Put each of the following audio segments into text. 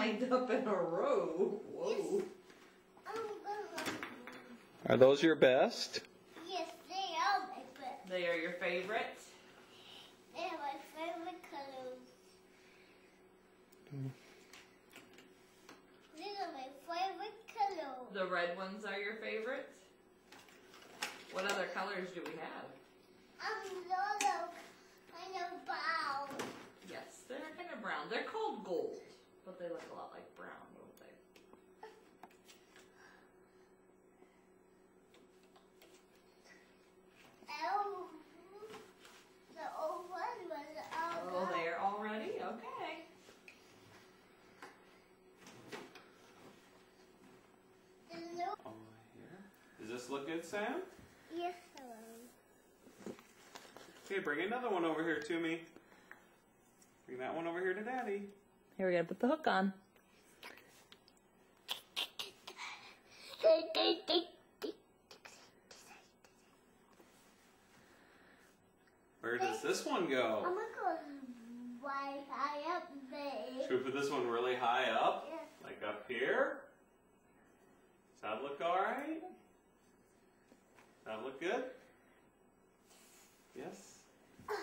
lined up in a row. Whoa. Are those your best? Yes, they are my favorite. They are your favorite. They are my favorite colors. These are my favorite colors. The red ones are your favorite. What other colors do we have? But they look a lot like brown, don't they? Oh, the old one was all Oh, gone. they're all ready? Okay. The Oh, here. Does this look good, Sam? Yes, hello. Okay, bring another one over here to me. Bring that one over here to Daddy. Here we gotta put the hook on. Where does this one go? I'm gonna go right high up there. Should we put this one really high up? Yes. Like up here? Does that look alright? Does that look good? Yes? Look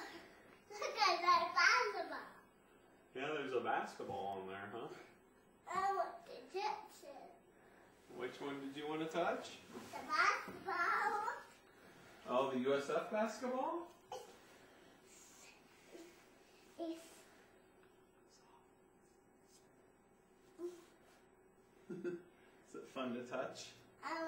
at that basketball. Yeah, there's a basketball on there, huh? I want to touch it. Which one did you want to touch? The basketball. Oh, the USF basketball? Is Is it fun to touch? I